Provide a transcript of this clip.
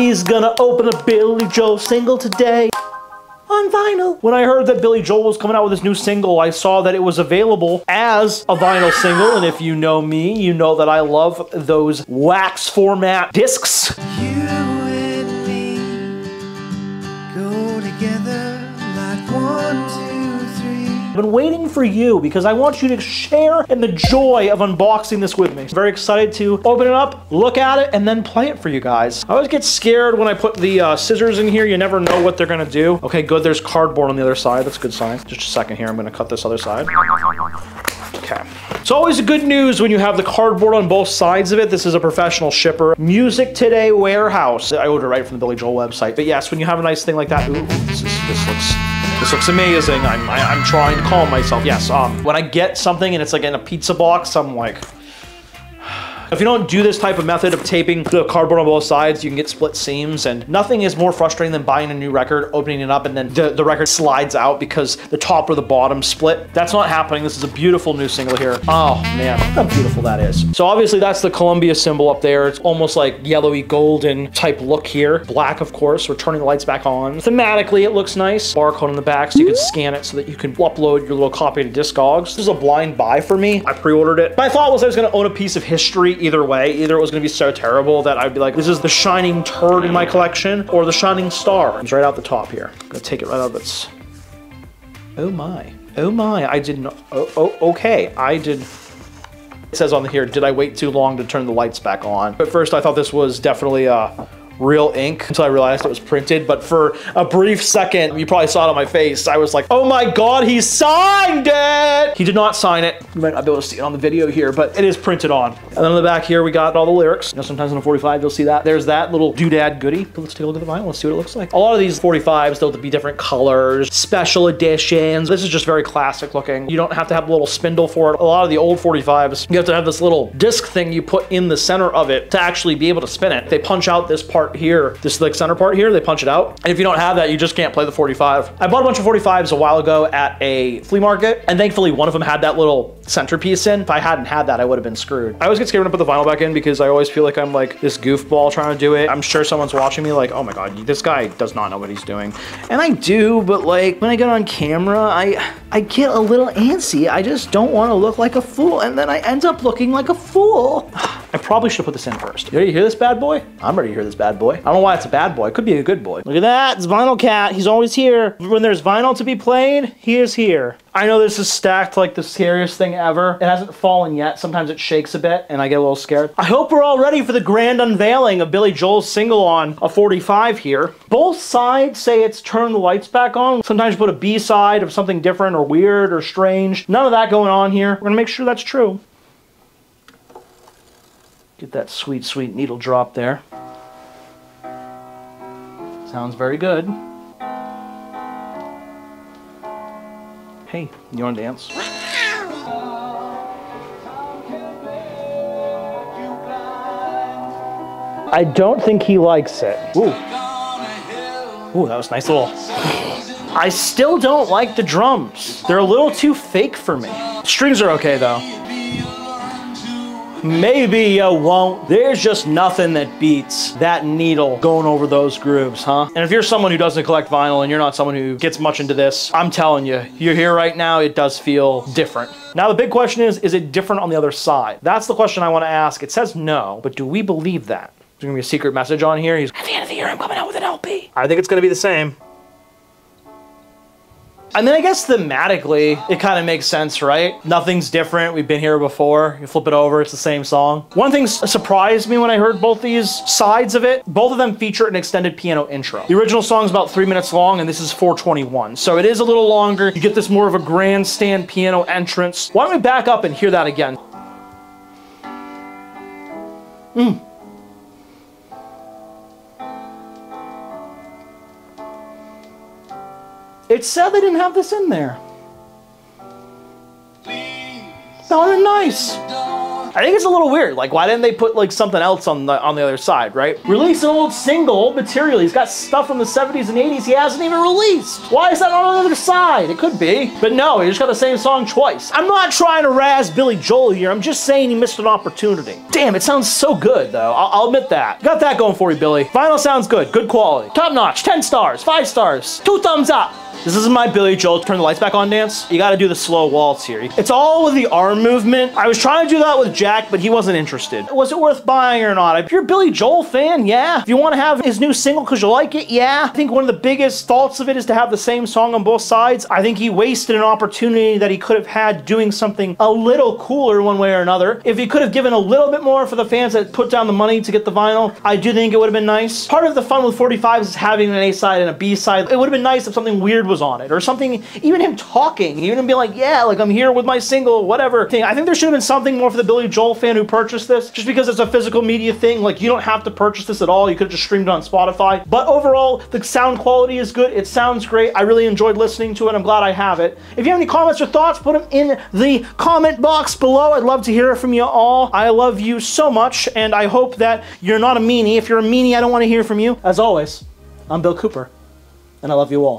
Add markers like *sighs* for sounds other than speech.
He's gonna open a Billy Joel single today on vinyl. When I heard that Billy Joel was coming out with his new single, I saw that it was available as a vinyl single. And if you know me, you know that I love those wax format discs. I've been waiting for you because I want you to share in the joy of unboxing this with me. I'm Very excited to open it up, look at it, and then play it for you guys. I always get scared when I put the uh, scissors in here. You never know what they're gonna do. Okay, good. There's cardboard on the other side. That's a good sign. Just a second here. I'm gonna cut this other side. Okay. It's always good news when you have the cardboard on both sides of it. This is a professional shipper. Music Today Warehouse. I ordered right from the Billy Joel website. But yes, when you have a nice thing like that, ooh, this, is, this looks this looks amazing. I'm I, I'm trying to calm myself. Yes, um, when I get something and it's like in a pizza box, I'm like. If you don't do this type of method of taping the cardboard on both sides, you can get split seams and nothing is more frustrating than buying a new record, opening it up, and then the, the record slides out because the top or the bottom split. That's not happening. This is a beautiful new single here. Oh man, how beautiful that is. So obviously that's the Columbia symbol up there. It's almost like yellowy golden type look here. Black, of course, we're turning the lights back on. Thematically, it looks nice. Barcode on the back so you can scan it so that you can upload your little copy to Discogs. This is a blind buy for me. I pre-ordered it. My thought was I was gonna own a piece of history either way. Either it was gonna be so terrible that I'd be like, this is the shining turd in my collection, or the shining star. It's right out the top here. I'm gonna take it right out of its. Oh my. Oh my. I did not. Oh, oh, okay. I did. It says on the here, did I wait too long to turn the lights back on? At first, I thought this was definitely uh, real ink until I realized it was printed. But for a brief second, you probably saw it on my face. I was like, oh my God, he signed it. He did not sign it. You might not be able to see it on the video here, but it is printed on. And then on the back here, we got all the lyrics. You know, sometimes on a 45, you'll see that. There's that little doodad goodie. But let's take a look at the vinyl. Let's see what it looks like. A lot of these 45s, they'll be different colors, special editions. This is just very classic looking. You don't have to have a little spindle for it. A lot of the old 45s, you have to have this little disc thing you put in the center of it to actually be able to spin it. They punch out this part here, this like center part here, they punch it out. And if you don't have that, you just can't play the 45. I bought a bunch of 45s a while ago at a flea market, and thankfully one of them had that little centerpiece in. If I hadn't had that, I would have been screwed. I always get scared when I put the vinyl back in because I always feel like I'm like this goofball trying to do it. I'm sure someone's watching me like, oh my god, this guy does not know what he's doing. And I do, but like when I get on camera, I I get a little antsy. I just don't want to look like a fool, and then I end up looking like a fool. *sighs* I probably should have put this in first. You ready to hear this bad boy? I'm ready to hear this bad boy. I don't know why it's a bad boy. It could be a good boy. Look at that. It's Vinyl Cat. He's always here. When there's vinyl to be played, he is here. I know this is stacked like the scariest thing ever. It hasn't fallen yet. Sometimes it shakes a bit and I get a little scared. I hope we're all ready for the grand unveiling of Billy Joel's single on a 45 here. Both sides say it's turn the lights back on. Sometimes put a B side of something different or weird or strange. None of that going on here. We're gonna make sure that's true. Get that sweet, sweet needle drop there. Sounds very good. Hey, you wanna dance? I don't think he likes it. Ooh. Ooh, that was nice little. I still don't like the drums. They're a little too fake for me. Strings are okay though. Maybe you won't. There's just nothing that beats that needle going over those grooves, huh? And if you're someone who doesn't collect vinyl and you're not someone who gets much into this, I'm telling you, you're here right now, it does feel different. Now the big question is, is it different on the other side? That's the question I want to ask. It says no, but do we believe that? There's gonna be a secret message on here. He's, at the end of the year, I'm coming out with an LP. I think it's gonna be the same. I mean, I guess thematically, it kind of makes sense, right? Nothing's different. We've been here before. You flip it over, it's the same song. One thing surprised me when I heard both these sides of it. Both of them feature an extended piano intro. The original song's about three minutes long, and this is 421. So it is a little longer. You get this more of a grandstand piano entrance. Why don't we back up and hear that again? Mm. It said they didn't have this in there. Sounded nice. I I think it's a little weird. Like, why didn't they put like something else on the on the other side, right? Release an old single, old material. He's got stuff from the 70s and 80s he hasn't even released. Why is that on the other side? It could be, but no, he just got the same song twice. I'm not trying to razz Billy Joel here. I'm just saying he missed an opportunity. Damn, it sounds so good though. I'll, I'll admit that. Got that going for you, Billy. Vinyl sounds good. Good quality. Top notch. 10 stars. 5 stars. 2 thumbs up. This is my Billy Joel turn the lights back on dance. You gotta do the slow waltz here. It's all with the arm movement. I was trying to do that with Jack, but he wasn't interested. Was it worth buying or not? If you're a Billy Joel fan, yeah. If you wanna have his new single because you like it, yeah. I think one of the biggest faults of it is to have the same song on both sides. I think he wasted an opportunity that he could have had doing something a little cooler one way or another. If he could have given a little bit more for the fans that put down the money to get the vinyl, I do think it would have been nice. Part of the fun with 45s is having an A side and a B side. It would have been nice if something weird was on it or something, even him talking, even him being like, yeah, like I'm here with my single, whatever thing. I think there should have been something more for the Billy Joel fan who purchased this, just because it's a physical media thing. Like you don't have to purchase this at all. You could have just streamed it on Spotify. But overall, the sound quality is good. It sounds great. I really enjoyed listening to it. I'm glad I have it. If you have any comments or thoughts, put them in the comment box below. I'd love to hear from you all. I love you so much, and I hope that you're not a meanie. If you're a meanie, I don't want to hear from you. As always, I'm Bill Cooper, and I love you all.